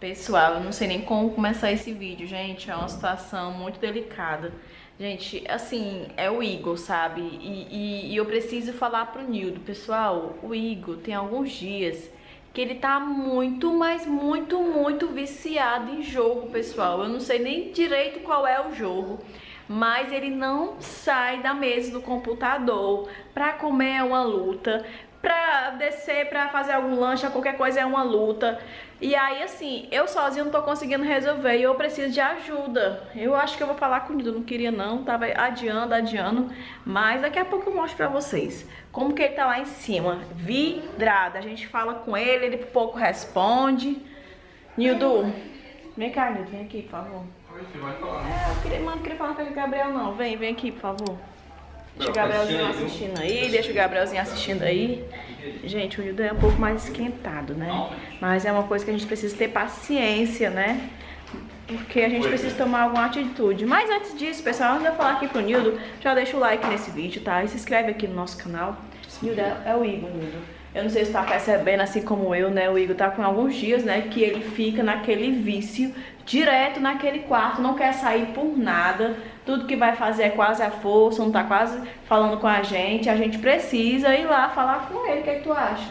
Pessoal, eu não sei nem como começar esse vídeo, gente. É uma situação muito delicada. Gente, assim, é o Igor, sabe? E, e, e eu preciso falar pro Nildo. Pessoal, o Igor tem alguns dias que ele tá muito, mas muito, muito viciado em jogo, pessoal. Eu não sei nem direito qual é o jogo mas ele não sai da mesa do computador. Pra comer uma luta, descer, pra fazer algum lanche, qualquer coisa é uma luta. E aí, assim, eu sozinho não tô conseguindo resolver e eu preciso de ajuda. Eu acho que eu vou falar com ele, eu não queria não, tava adiando, adiando, mas daqui a pouco eu mostro pra vocês como que ele tá lá em cima, vidrado. A gente fala com ele, ele pouco responde. Nildo, vem cá, Nildo, vem aqui, por favor. Oi, você vai falar. É, eu queria, mano, não queria falar com o Gabriel não. Vem, vem aqui, por favor. Deixa o Gabrielzinho assistindo aí, assistindo aí, deixa o Gabrielzinho assistindo aí. Gente, o Nildo é um pouco mais esquentado, né? Mas é uma coisa que a gente precisa ter paciência, né? Porque a gente precisa tomar alguma atitude. Mas antes disso, pessoal, antes de eu falar aqui pro Nildo, já deixa o like nesse vídeo, tá? E se inscreve aqui no nosso canal. Nildo é, é o Igor, Nildo. Eu não sei se tá percebendo, assim como eu, né? O Igor tá com alguns dias, né? Que ele fica naquele vício, direto naquele quarto, não quer sair por nada. Tudo que vai fazer é quase a força, não tá quase falando com a gente. A gente precisa ir lá falar com ele. O que, é que tu acha?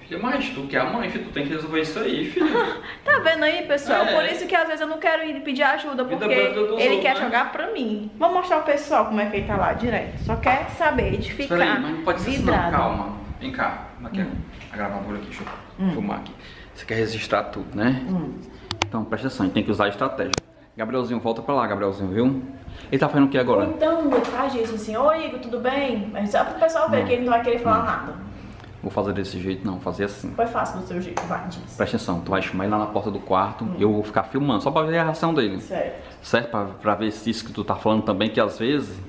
Filha, mas tu que é a mãe, filho, tu tem que resolver isso aí, filho. Tá vendo aí, pessoal? É. Por isso que às vezes eu não quero ir pedir ajuda, porque ele quer né? jogar pra mim. Vou mostrar o pessoal como é que ele tá lá direto. Só quer saber de ficar Espera aí, mas não pode ser assim, não. vidrado. Calma. Vem cá. Aqui, Hum. a gravadora aqui, deixa eu filmar aqui. Você quer registrar tudo, né? Hum. Então, presta atenção, a gente tem que usar a estratégia. Gabrielzinho, volta pra lá, Gabrielzinho, viu? Ele tá fazendo o que agora? Então, faz isso assim. Oi, Igor, tudo bem? Mas só pro pessoal ver que ele não vai querer falar nada. Vou fazer desse jeito, não, vou fazer assim. Foi fácil do seu jeito, vai, diz. Presta atenção, tu vai chamar ele lá na porta do quarto e eu vou ficar filmando, só pra ver a reação dele. Certo. Certo? Pra, pra ver se isso que tu tá falando também, que às vezes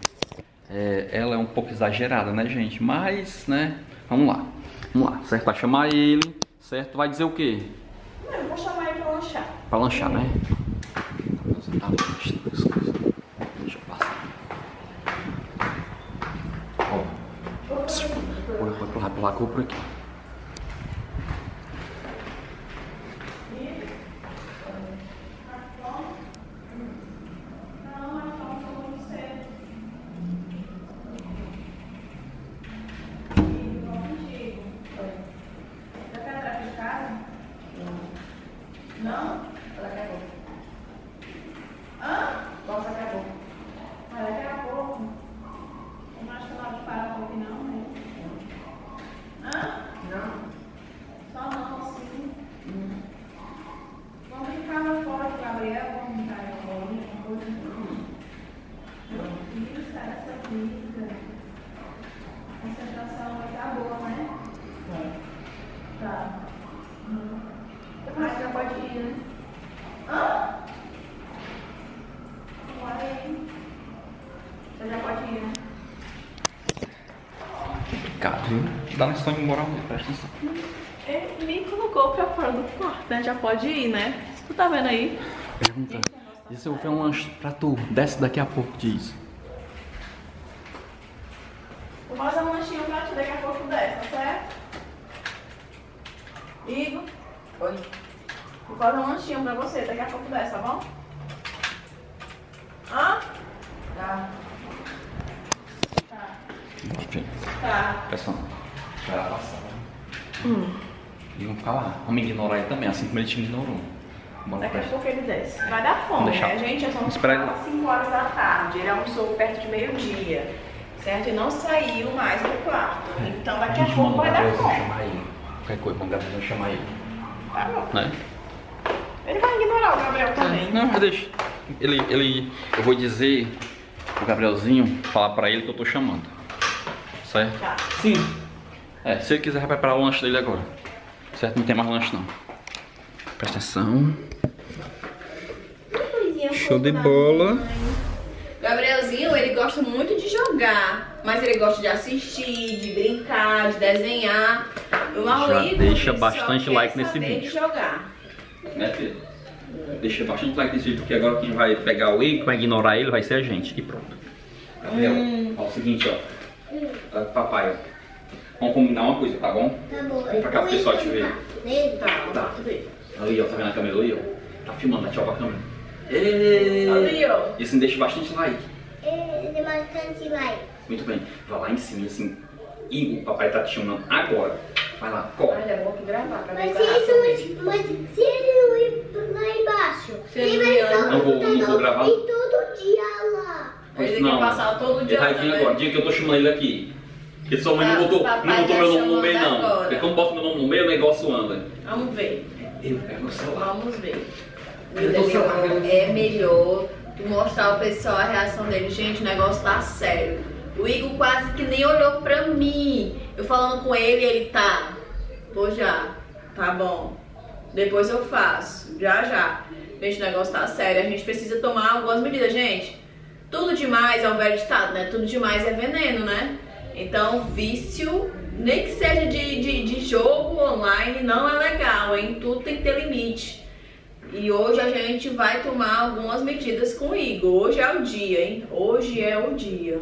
é, ela é um pouco exagerada, né, gente? Mas, né? Vamos lá. Vamos lá, certo? Vai chamar ele, certo? Vai dizer o quê? Não, eu vou chamar ele pra lanchar. Pra lanchar, né? Deixa eu passar. Ó. Psiu. Pula, pula, pula, pula, pula por aqui. Não? Ela acabou. Hã? Nossa, acabou. Mas daqui a pouco. Eu não acho que ela vai parar um pouco, não, né? Hã? Não. Só não, assim. Vamos brincar lá fora com o Gabriel, vamos brincar lá fora, uma coisa assim. Isso, A concentração vai estar boa, né? Tá. Mas já pode ir, né? Hã? Agora aí. Você já pode ir, né? Complicado, viu? Dá uma lição de moral mesmo, presta atenção. Ele me colocou pra fora do quarto, né? Já pode ir, né? Tu tá vendo aí? Pergunta. E se eu fizer um lanche pra tu? Desce daqui a pouco, diz. Vou fazer um lanchinho pra ti daqui a pouco dessa, tá certo? Igor. Oi. Vou fazer um lanchinho pra você daqui a pouco dessa, tá bom? Hã? Tá. Tá. Tá. pessoal. Vai lá passar. Hum. E vamos ficar lá. Vamos ignorar ele também, assim como ele te ignorou. Bora Daqui a pouco ele desce. Vai dar fome, né, gente? Já são Esperar ele lá. 5 horas da tarde. Ele almoçou perto de meio-dia. Certo? E não saiu mais do quarto. Então daqui a, gente pouco o vai dar ele. Qualquer coisa, manda o Gabrielzinho chamar ele. Tá bom. Né? Ele vai ignorar o Gabriel também. Não, mas deixa. Ele, ele, eu vou dizer pro Gabrielzinho falar pra ele que eu tô chamando. Certo? Tá. Sim. É, se ele quiser vai preparar o lanche dele agora. Certo? Não tem mais lanche não. Presta atenção. Show de bola. Gabrielzinho, ele gosta muito jogar, mas ele gosta de assistir, de brincar, de desenhar. O Maurico deixa só bastante like nesse vídeo. de jogar. Né, Pedro? Deixa bastante like nesse vídeo, porque agora quem vai pegar o Igor, vai ignorar ele, vai ser a gente. E pronto. Gabriel, ó, o seguinte, ó. Tá, papai, ó. Vamos combinar uma coisa, tá bom? Tá bom. Vem pra cá pro pessoal te ver. Tá, tá, tudo bem. Ali, ó, tá vendo a câmera ali, ó? Tá filmando, dá tchau pra câmera. Ê! Ali, ó. E assim, deixa bastante like. É, tem bastante like. Muito bem. Vai lá em cima, e assim. Igor, papai tá te chamando agora. Vai lá, corre. Olha, é bom que gravar pra Mas isso, mas se ele não ir lá embaixo, Se ele ele vai não ficar não vou- não vou gravar. E todo dia lá. Pois Ele não. quer passar todo Ele dia vai vir né? agora, dia que eu tô chamando ele aqui. Porque sua mãe Tá, não botou, não botou tá meu nome no meio, não. agora. Porque quando bota meu nome no meio, o negócio anda. Vamos ver. Eu pego o celular. Vamos ver. Eu tô falando. É melhor tu mostrar ao pessoal a reação dele. Gente, o negócio tá sério. O Igor quase que nem olhou pra mim. Eu falando com ele, ele tá. Pô, já. Tá bom. Depois eu faço. Já, já. Gente, o negócio tá sério. A gente precisa tomar algumas medidas, gente. Tudo demais é o velho ditado, né? Tudo demais é veneno, né? Então, vício, nem que seja de, de, de jogo online, não é legal, hein? Tudo tem que ter limite. E hoje a gente vai tomar algumas medidas com o Igor. Hoje é o dia, hein? Hoje é o dia.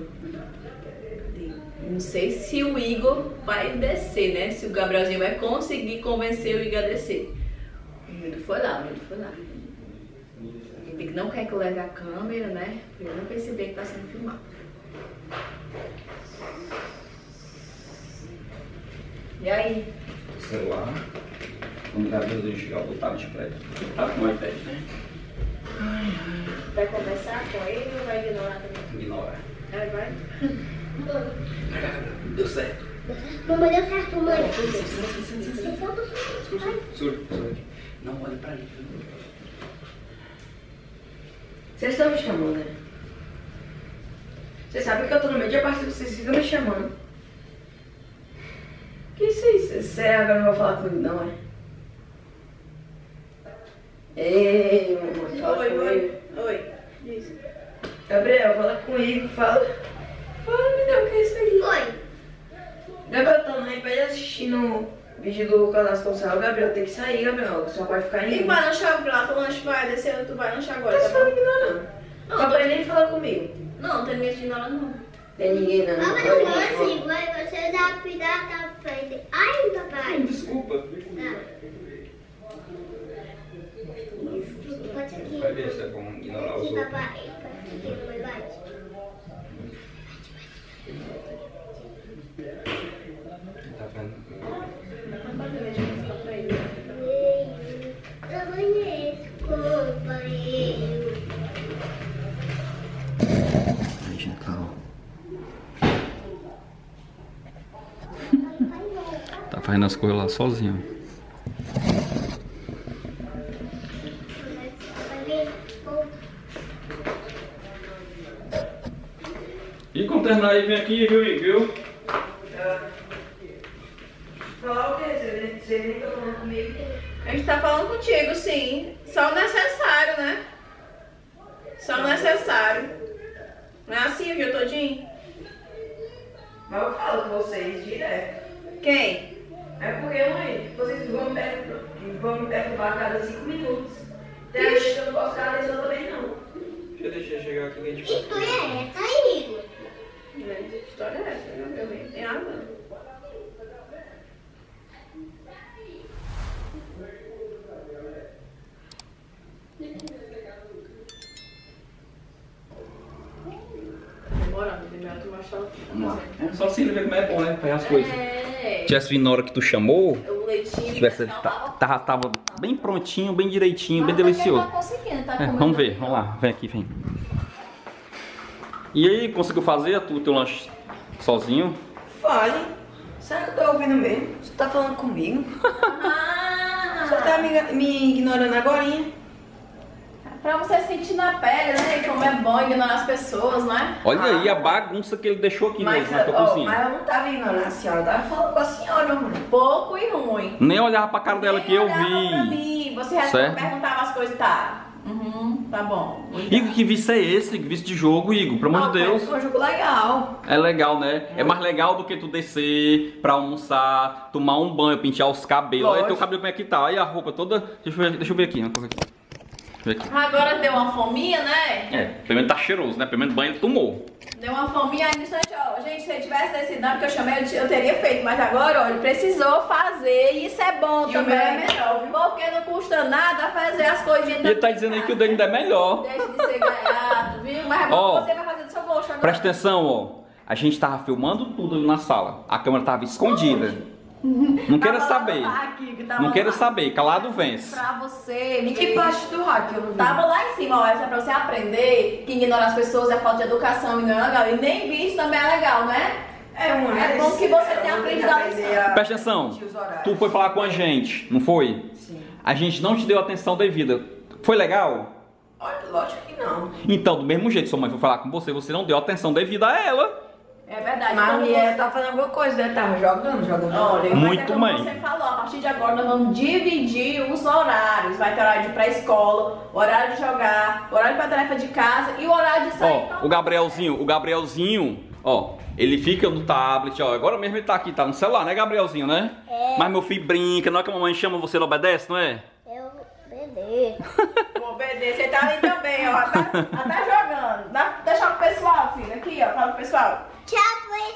Não sei se o Igor vai descer, né? Se o Gabrielzinho vai conseguir convencer o Igor a descer. O Igor foi lá, o Igor foi lá. Ele não quer que eu leve a câmera, né? Pra ele não perceber que tá sendo filmado. E aí? Celular. Quando o Gabriel chegar, eu vou botar de prédio. Tá com o iPad, né? Vai conversar com ele ou vai ignorar também? Ignora. É, vai. Deu certo. Mamãe deu certo, mãe. Sur, sur. Não olhe pra ele. Vocês estão me chamando, né? Vocês sabem que eu tô no meio de partida, vocês ficam me chamando. Que isso aí? Você agora não vai falar comigo, não, é? Ei, mamãe, fala Oi, comigo. oi, oi. Gabriel, fala comigo, fala. Fala, me deu o que é isso aí? Oi. Gabriel tá no iPad assistindo vídeo do Cadastro Social. Gabriel, tem que sair, Gabriel. Só pode ficar E em. vai lanchar lá, tu lanche vai descer, tu vai lanchar agora, Tá tá só me bom? ignorando. Não, Papai nem fala comigo. Não, não tem ninguém te ignorando, não. Tem ninguém não. Não falar. assim, vai você dar cuidado Ai, papai. Desculpa. Tá. Isso, pode aqui. Vai ver se é bom ignorar os outros. Fazendo as coisas lá sozinho. E quando terminar aí, vem aqui, viu, viu? Falar o quê? Você você nem tá falando comigo. A gente tá falando contigo, sim. Só o necessário, né? Só o necessário. Não é assim o dia todinho? Mas eu falo com vocês direto. Quem? É porque, mãe, vocês vão me, vão me perturbar a cada cinco minutos. Tem vezes que eu não posso ficar atenção também, não. Deixa eu deixar chegar aqui que a gente Que história é essa, Igor? Né? Que história é essa? Eu eu nem tenho tá. É só assim ele ver como é bom, né? Pegar as coisas. É. Tivesse vindo na hora que tu chamou, O leitinho tivesse, não tá- tava, tava bem prontinho, bem direitinho, bem Mas delicioso. Tá conseguindo, tá É, vamos ver, vamos lá, vem aqui, vem. E aí, conseguiu fazer o teu lanche sozinho? Fale. Será que eu tô ouvindo mesmo? Você tá falando comigo? Ah, Você tá me, me ignorando agora? Pra você sentir na pele, né? Como é bom ignorar as pessoas, né? Olha Ah. aí a bagunça que ele deixou aqui Mas, mesmo na tua ó, cozinha. mas eu não tava ignorando a senhora, eu tava falando com a senhora, mãe. Pouco e ruim. Nem olhava pra cara dela Nem que eu olhava Pra vi. mim. Você Certo. perguntava as coisas, tá? Uhum, tá bom. Igor, que vício é esse? Que vício de jogo, Igor? Pelo amor de Ah, Deus. Foi um jogo legal. É legal, né? É mais legal do que tu descer pra almoçar, tomar um banho, pentear os cabelos. Olha Lógico. teu cabelo como é que tá. Aí a roupa toda. Deixa eu ver, deixa eu ver aqui. coisa aqui. Deixa eu ver aqui. Agora deu uma fominha, né? É, pelo menos tá cheiroso, né? Pelo menos banho tomou. Deu uma fominha aí no instante, ó. gente, se ele tivesse decidido, porque eu chamei, eu, eu teria feito, mas agora, ó, ele precisou fazer, e isso é bom E o também. é melhor, viu? Porque não custa nada fazer as coisinhas E ele tá dizendo aí que o dele ainda é melhor. Deixa de ser gaiato, viu? Mas é bom Ó, que você vai fazer do seu gosto agora. Presta atenção, ó. A gente tava filmando tudo na sala. A câmera tava escondida. Não lá saber. hack, Não queira lá. saber. Calado vence. Pra você, E que parte do hack eu não vi? Tava lá em cima, ó, essa é pra você aprender que ignorar as pessoas é falta de educação e não é legal. E nem vi isso também é legal, né? É, uma, É bom que você tenha aprendido a lição. Presta atenção. Tu foi falar com a gente, não foi? Sim. A gente não te deu atenção devida. Foi legal? Olha, lógico que não. Então, do mesmo jeito, sua mãe foi falar com você, você não deu atenção devida a ela. É verdade. Mas mulher tá fazendo alguma coisa, né? Tava jogando, jogando. Olha, mas Muito é como bem. você falou, a partir de agora nós vamos dividir os horários. Vai ter horário de ir pra escola, horário de jogar, horário pra tarefa de casa e o horário de sair. Ó, o Gabrielzinho, o Gabrielzinho, ó, ele fica no tablet, ó. Agora mesmo ele tá aqui, tá no celular, né, Gabrielzinho, né? É. Mas meu filho brinca, não é que a mamãe chama, você não obedece, não é? Eu beber. Vou obedecer, você tá ali também, ó. Tá, tá jogando. Dá, deixa pro pessoal, filho. Aqui, ó. Fala pro pessoal. Tchau,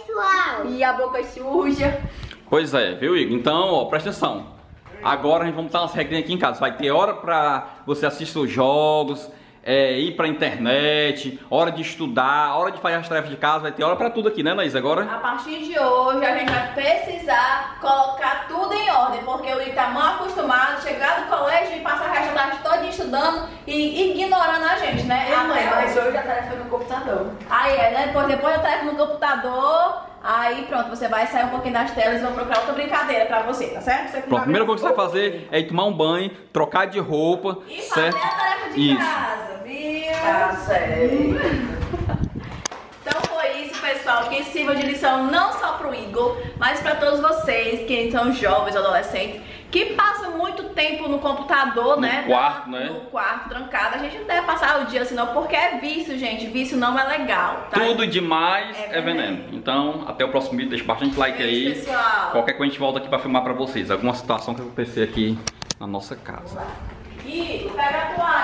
pessoal. E a boca suja. Pois é, viu, Igor? Então, ó, presta atenção. Agora a gente vamos botar umas regrinhas aqui em casa. Vai ter hora pra você assistir os jogos, é, ir pra internet, hora de estudar, hora de fazer as tarefas de casa, vai ter hora pra tudo aqui, né, Laís? Agora? A partir de hoje, a gente vai precisar colocar tudo em ordem, porque o Igor tá mal acostumado a chegar do colégio e passar a resto da tarde toda estudando e ignorando a gente, né? É, mãe, Até mas hoje. a tarefa é no computador. Aí é, né? Depois, depois eu tarefa no computador, aí pronto, você vai sair um pouquinho das telas e vão procurar outra brincadeira pra você, tá certo? Você Pronto, a primeira coisa que você vai fazer é ir tomar um banho, trocar de roupa, E fazer certo? a tarefa de Isso. casa, viu? Tá certo. Então foi isso, pessoal, que sirva de lição não só pro Igor, mas pra todos vocês que são jovens, adolescentes, que passam muito tempo no computador, No né? quarto, no, né? No quarto, trancado. A gente não deve passar o dia assim, não, porque é vício, gente. Vício não é legal, tá? Tudo demais É é, veneno. Então, até o próximo vídeo, deixa bastante like Beijo, aí. pessoal. Qualquer coisa a gente volta aqui pra filmar pra vocês. Alguma situação que acontecer aqui na nossa casa. E pega a toalha,